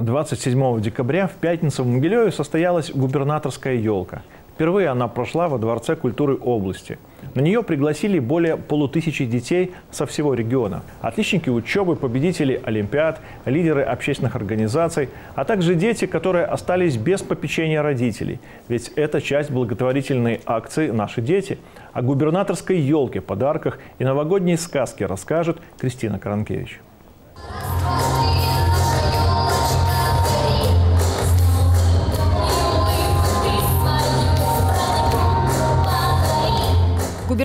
27 декабря в пятницу в Могилеве состоялась губернаторская елка. Впервые она прошла во Дворце культуры области. На нее пригласили более полутысячи детей со всего региона. Отличники учебы, победители олимпиад, лидеры общественных организаций, а также дети, которые остались без попечения родителей. Ведь это часть благотворительной акции «Наши дети». О губернаторской елке, подарках и новогодней сказке расскажет Кристина Каранкевич.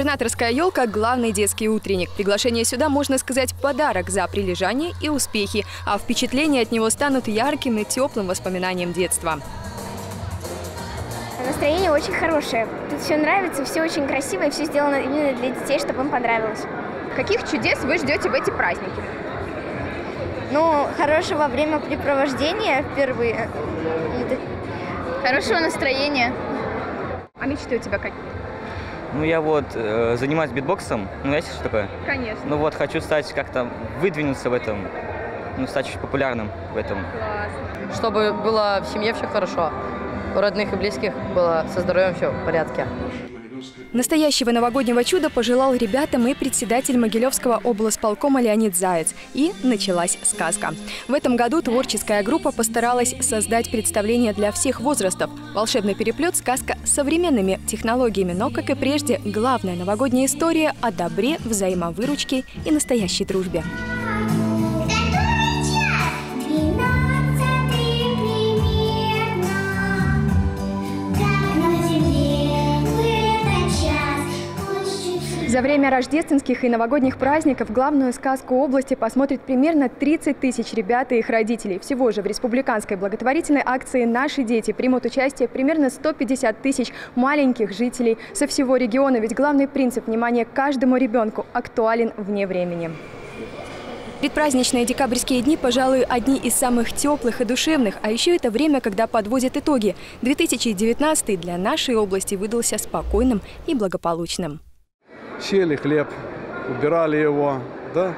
Губернаторская елка – главный детский утренник. Приглашение сюда, можно сказать, подарок за прилежание и успехи, а впечатления от него станут ярким и теплым воспоминанием детства. Настроение очень хорошее. Тут все нравится, все очень красиво и все сделано именно для детей, чтобы им понравилось. Каких чудес вы ждете в эти праздники? Ну, хорошего времяпрепровождения впервые. Хорошего настроения. А мечты у тебя какие? Ну, я вот э, занимаюсь битбоксом. Ну, знаете, что такое? Конечно. Ну, вот хочу стать как-то, выдвинуться в этом, ну, стать чуть популярным в этом. Классно. Чтобы было в семье все хорошо, у родных и близких было со здоровьем все в порядке. Настоящего новогоднего чуда пожелал ребятам и председатель Могилевского облсполкома Леонид Заяц. И началась сказка. В этом году творческая группа постаралась создать представление для всех возрастов. Волшебный переплет – сказка с современными технологиями, но, как и прежде, главная новогодняя история о добре, взаимовыручке и настоящей дружбе. За время рождественских и новогодних праздников главную сказку области посмотрит примерно 30 тысяч ребят и их родителей. Всего же в республиканской благотворительной акции «Наши дети» примут участие примерно 150 тысяч маленьких жителей со всего региона. Ведь главный принцип внимания каждому ребенку актуален вне времени. Предпраздничные декабрьские дни, пожалуй, одни из самых теплых и душевных, а еще это время, когда подводят итоги. 2019 для нашей области выдался спокойным и благополучным сели хлеб, убирали его, да,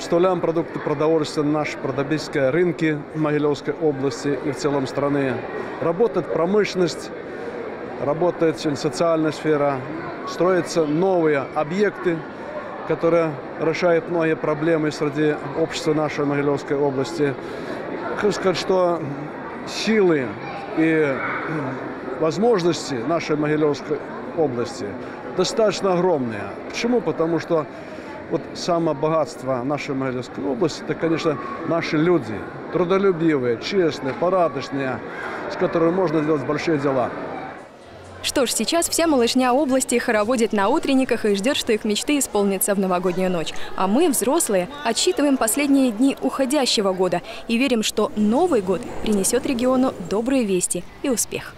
Вставляем продукты продовольствия на наши продобительские рынки Могилевской области и в целом страны. Работает промышленность, работает социальная сфера, строятся новые объекты, которые решают многие проблемы среди общества нашей Могилевской области. Хочу сказать, что силы и возможности нашей Могилевской области достаточно огромные. Почему? Потому что вот самое богатство нашей Могилевской области, это, конечно, наши люди, трудолюбивые, честные, порядочные, с которыми можно делать большие дела. Что ж, сейчас вся малышня области хороводит на утренниках и ждет, что их мечты исполнятся в новогоднюю ночь. А мы, взрослые, отсчитываем последние дни уходящего года и верим, что Новый год принесет региону добрые вести и успех.